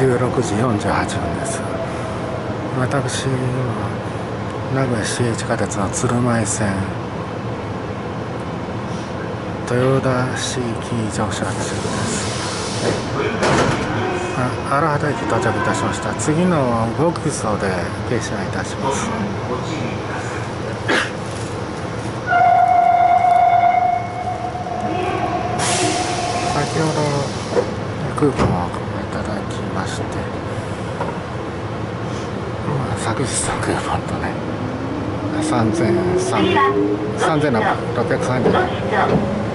16時48分です。私は名古屋市営地下鉄の鶴舞線。豊田市駅乗車中です。あ荒畑駅到着いたしました。次の5基礎で停車いたします。先ほどクーポンをいただきまして、まあ、昨日のクーポンとね。3630円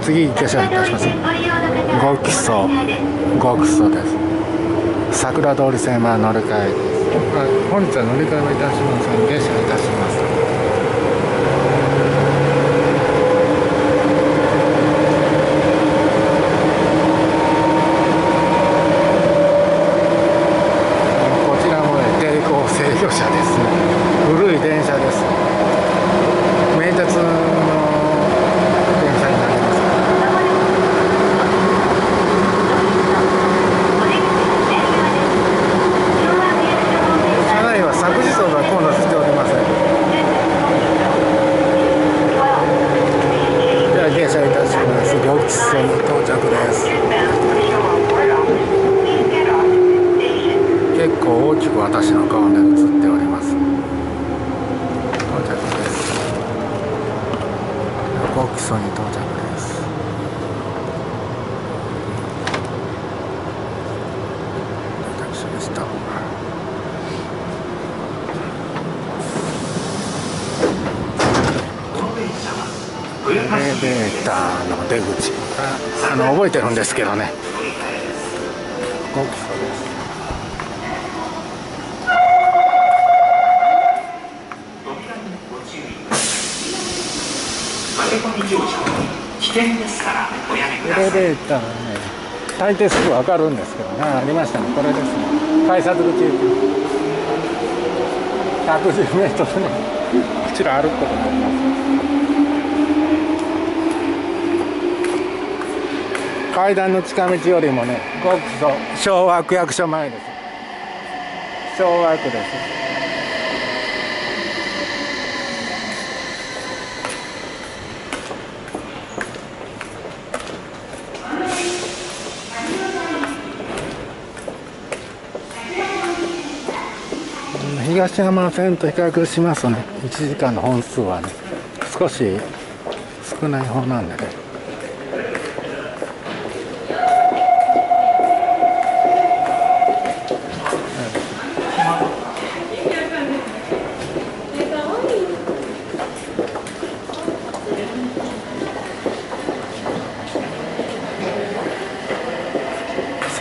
次下車いたします5基礎5基礎です。桜通り線は乗り換え本日は乗り換えをいたしません下車いたします。覚えてるんですけどね。エレベーターね大抵す。ぐ分かるんですけどね。ありましたね。これですね。改札口110メートルね。こちら歩くことになります。階段の近道よりもねごくそ昭和区役所前です。昭和区です。東山線と比較しますとね1時間の本数はね少し少ない方なんでね。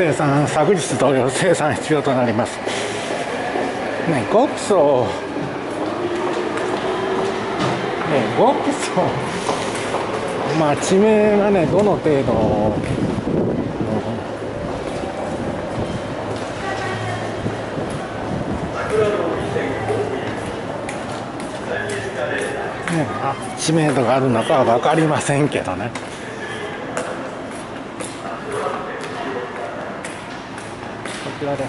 生産昨日同様生産必要となります。ね極層ね極層まあ地名がねどの程度。ね、あ知名度があるのかは分かりませんけどねちらです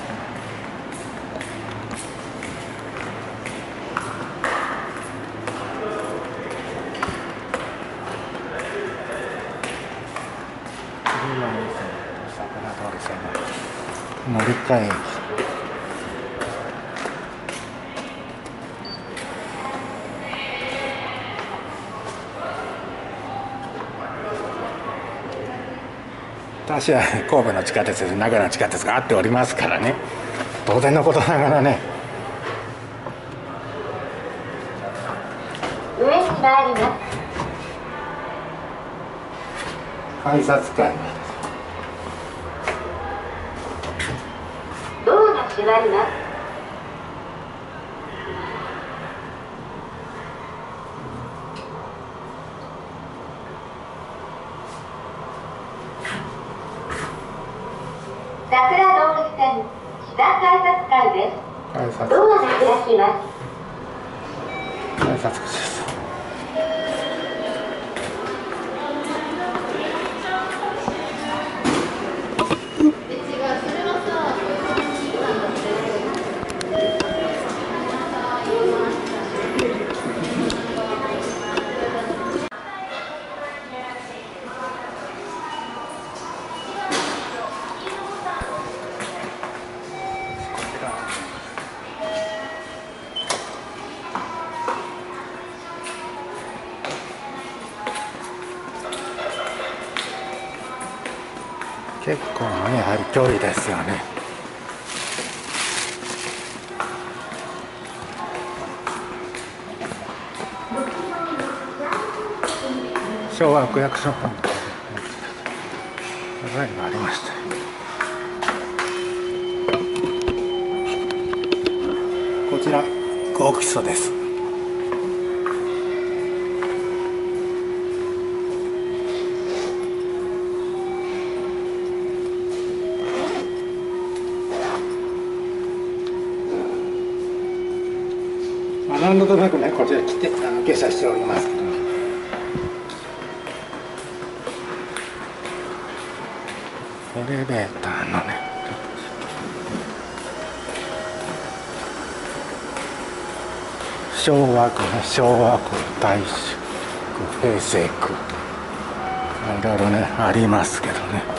ね乗り換え。私は神戸の地下鉄で長野の地下鉄があっておりますからね。当然のことながらね。上に参ります。改札会桜通り線北改札会です。ドアが開きます。改札口です。結構ねやはり距離ですよね。昭和区役所本部ぐらいがありましたこちら大木曽です何度となくねこちら来てあの下車しております。けどエレベーターのね。昭和区ね昭和区大正区平成区。いろいろねありますけどね。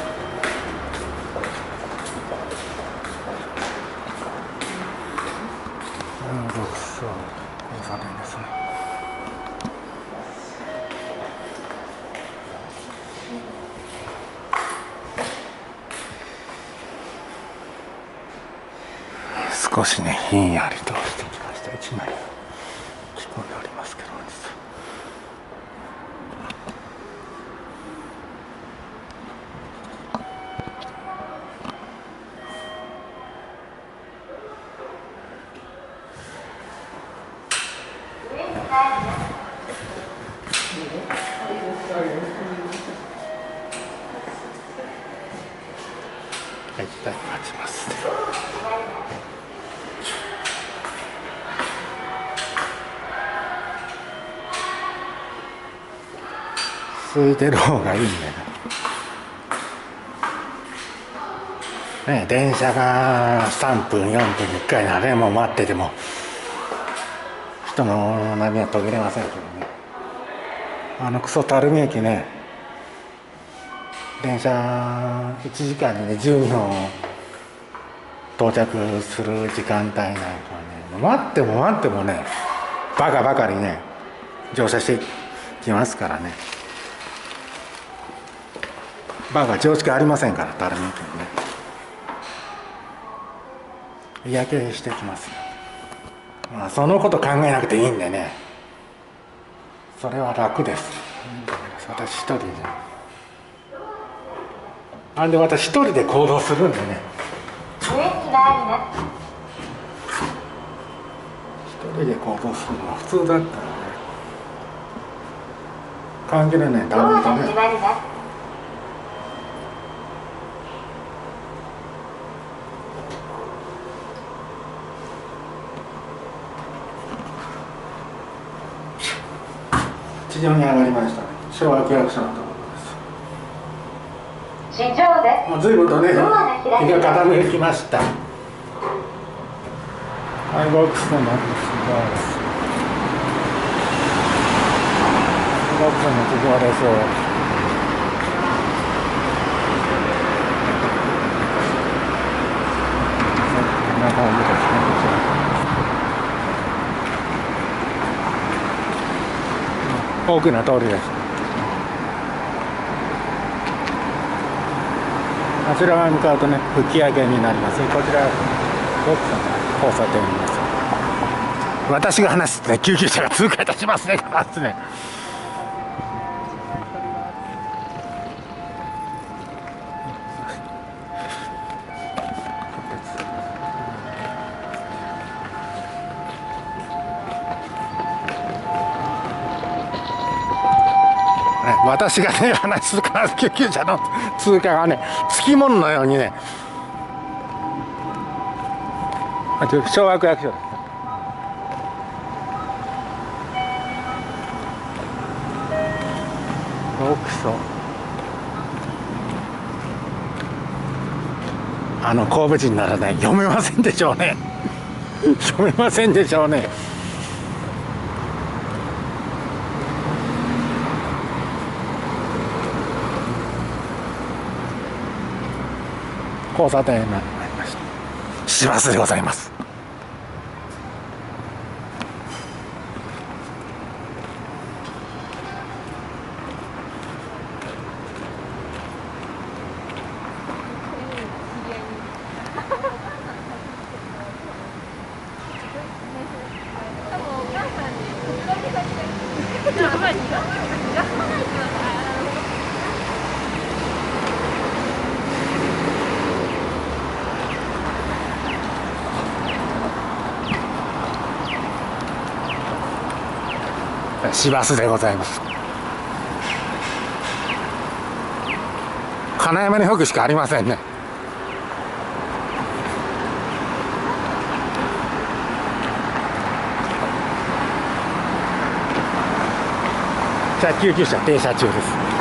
ひんやりとしてきました一枚着込んでおりますけど実ははい、一旦待ちます。空いてる方がいいんだよね電車が3分4分に1回なれもう待ってても人の波は途切れませんけどね。あのクソ垂水駅ね。電車1時間にね12分到着する時間帯なんかはね待っても待ってもねバカばかりね乗車してきますからね。バカ常識ありませんから垂水駅にね嫌気してきますよ、まあ、そのこと考えなくていいんでね。それは楽です。私一人で。あんで私一人で行動するんでね。一人で行動するのは普通だったらね。関係ないね。ドアがダメとね閉まります。地上に上がりました。ね昭和区役所のところです。地上で。す。もう随分とね日が傾きました。はいボックスのボックスです。ボックスの地上ですこんな感じですねこちら大きな通りです。あちら側向かうとね吹き上げになります。こちら奥さんの交差点になります私が話すとね救急車が通過いたしますね。ますね。私がね話すから救急車の通過がねつきもののようにねあちょ小学役所です。奥そあの神戸人ならね読めませんでしょうね。読めませんでしょうね交差点になりました。師走でございます。市バスでございます。金山に吹くしかありませんね。さあ救急車停車中です。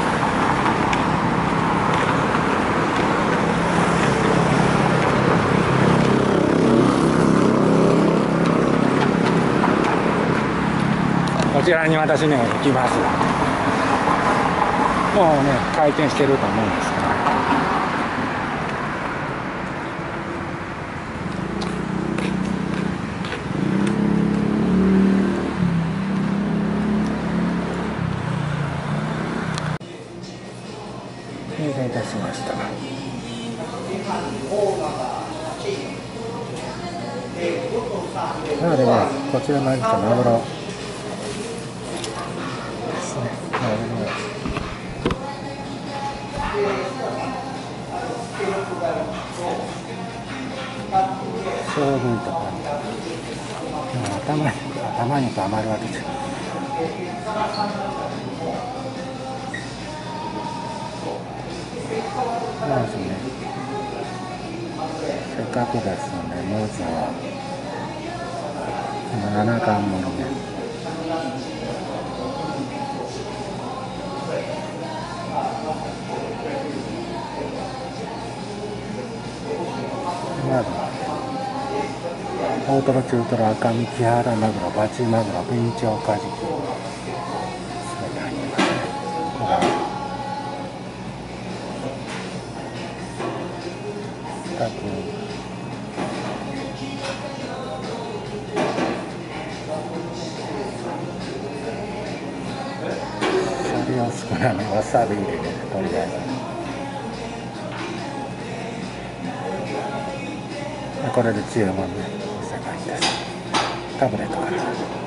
ちらに私ね行きます。もうね開店してると思うんです。将軍とか頭に頭にと余るわけですよまずね。せっかくですのでまずはこの七冠ものね。まず大トロ中トロ赤身木原マグロバチマグロビンチョウカジキ全て入ってますねこれは。深くシャリを少なめわさび入れてとりあえずこれで注文ね世界です。タブレットから。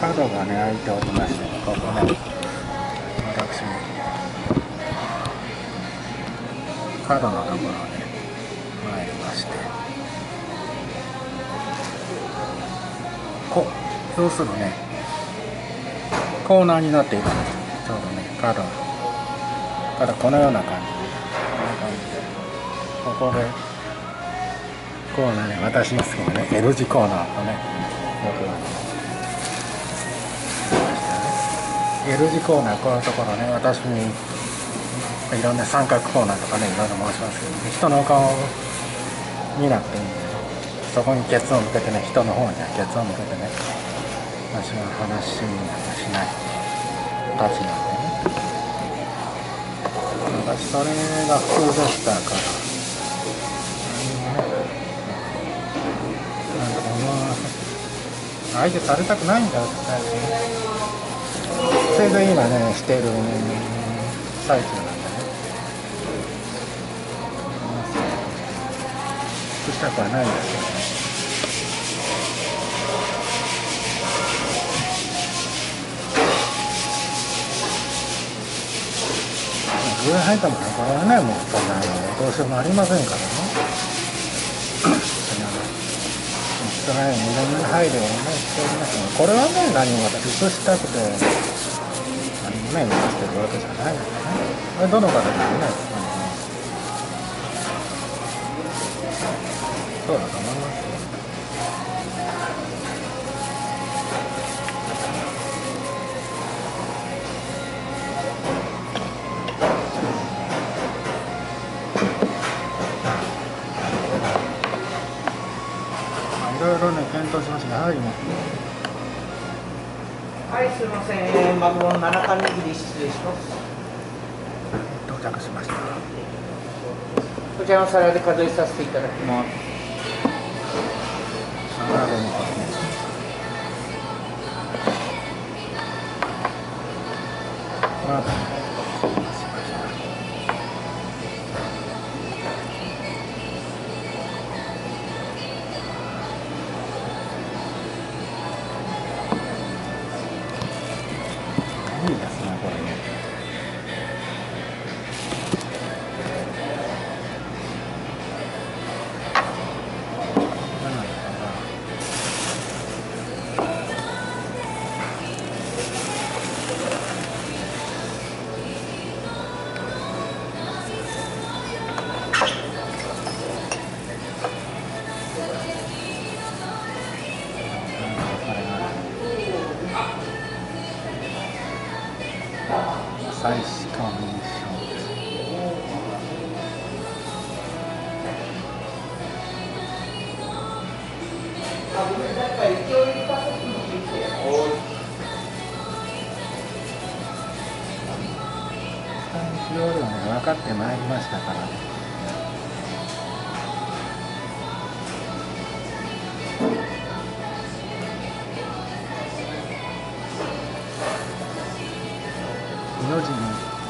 角がね開いておりましてここね私も角のところね参りましてこう要するにねコーナーになっているんですちょうどね角ただこのような感じこんな感じここでコーナーね私の好きなね L 字コーナーとねよく L 字コーナーこういうところね私にいろんな三角コーナーとかねいろいろ申しますけどね人の顔見なくていいんでそこにケツを向けてね人の方にはケツを向けてね私は話なんかしないたちなんでね。私それが普通でしたから。なんかもう相手されたくないんだってねそれで今ねしてる最中なんでねしたくはないんですけどね。上入ったもんねこれはねもうそんなのどうしようもありませんからねそれはね無駄に配慮をねしておりますのでこれはね何も私映したくてね映してるわけじゃないのでねこれどの方でもねうんそうだと思いますよいろいろね検討しましたがやはりもうはい、すみません。マグロの七貫握り失礼します。到着しましたこちらの皿で数えさせていただきます。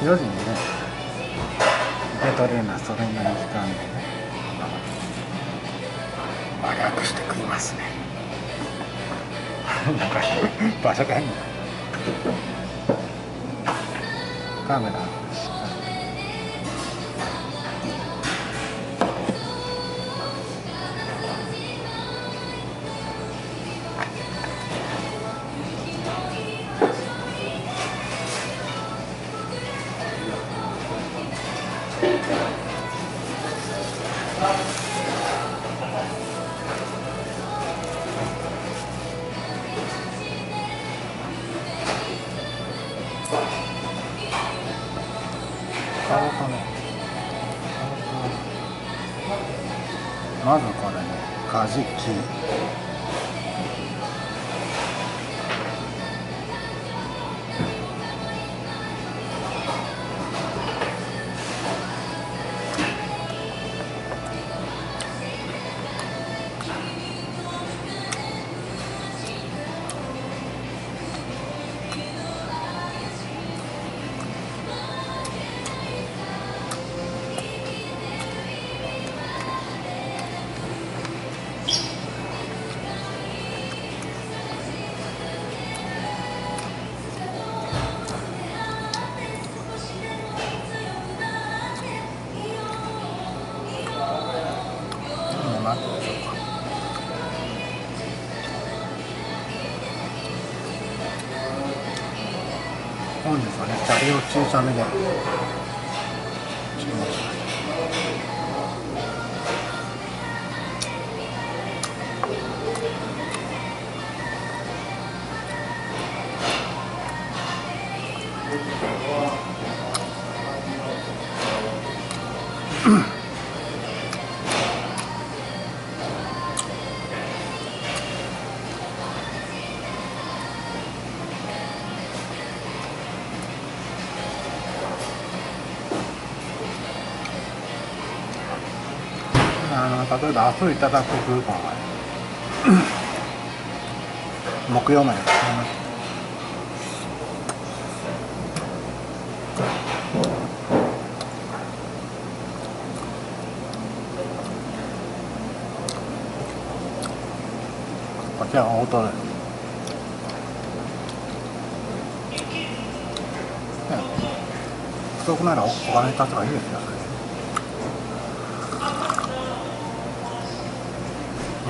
4時にね受け取れるのはそれぐらいの時間でね。和訳して食いますね。なんか 場所が変カメラ。まずこれねカジキ。本日はねシャリを小さめで。あの例えば明日いただくクーポンはね木曜まで使いますこちらは大トロで。すね。不足ならお金足せばいいですよ。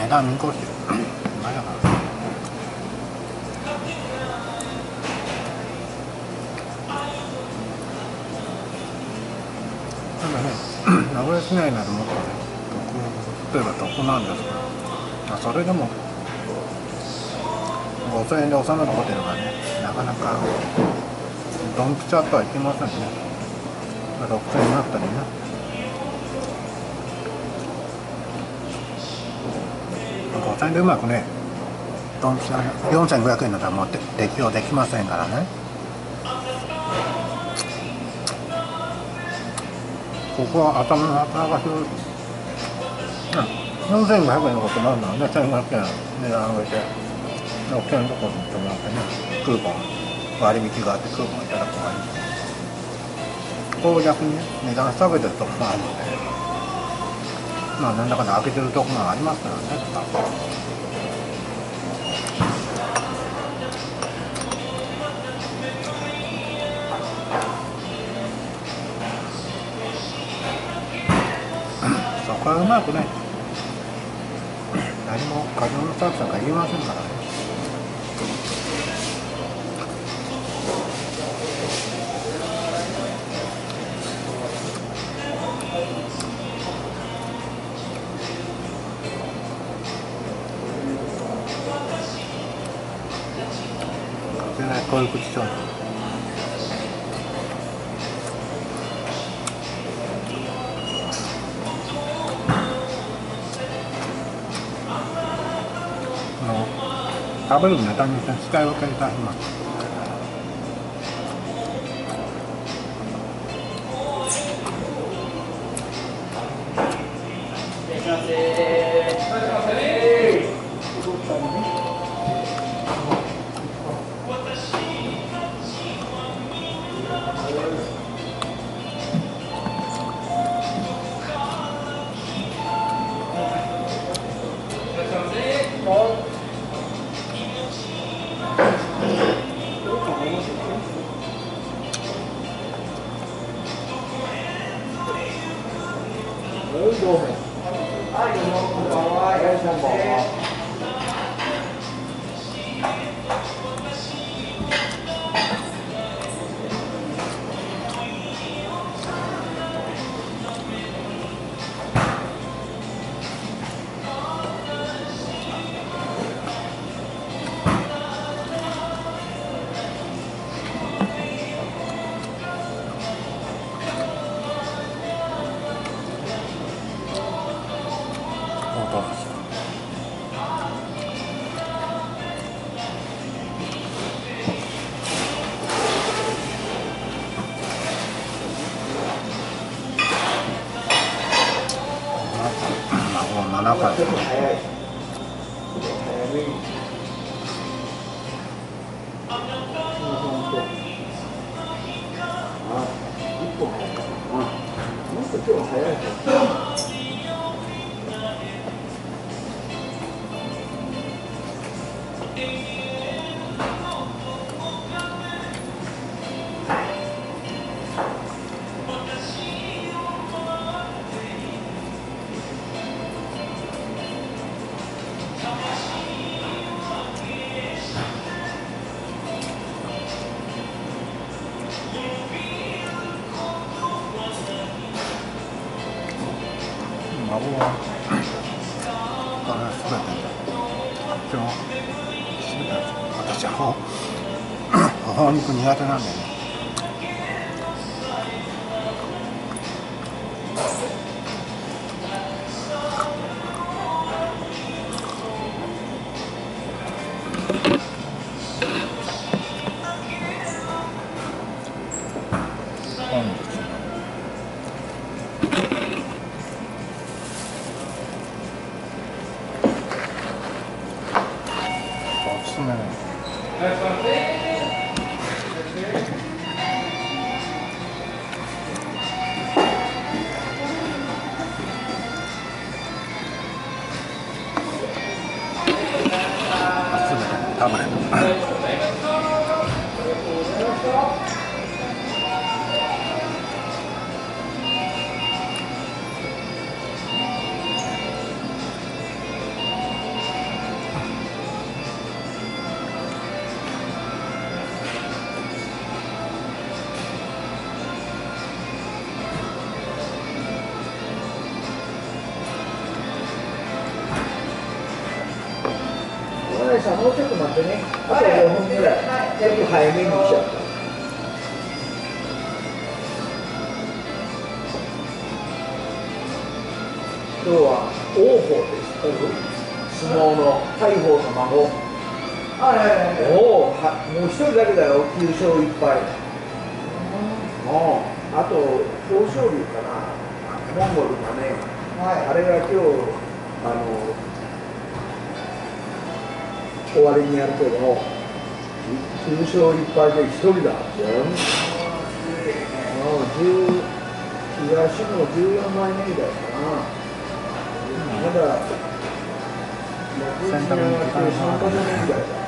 値段見越してるうまいだかね名古屋市内ならもっとね例えば得なんですけどそれでも5000円で収まるホテルがねなかなかドンピシャとはいけませんね6000円になったりね5000円でうまくねドンピシャ4500円だったらもうて適用できませんからね。ここは頭の働か広い。うん。4500円のことなんだろうね。1500円値段上げて6000円のところに行ってもらってね。クーポン。割引があってクーポンいただく方がいい。こう逆にね値段下げてるとこもあるので。まあなんだかんだ開けてるところがありますからね。そこはうまくね何も過剰のスタッフなんか言いませんからね。食べるネタにして使い分けいたしますお肉苦手なんだよね。さん、もうちょっと待ってね。あと5分ぐらい。ちょっと早めに来ちゃった。今日は王鵬です。相撲の大鵬の孫。おお、はもう一人だけだよ、9勝1敗。もう、あと、豊昇龍かな、モンゴルがね、あれが今日、あの、終わりにやるけど、9勝1敗で1人だ。もう10東の14枚目ぐらいかな。まだ、6洗濯に時間がある3場所目ぐらいだ。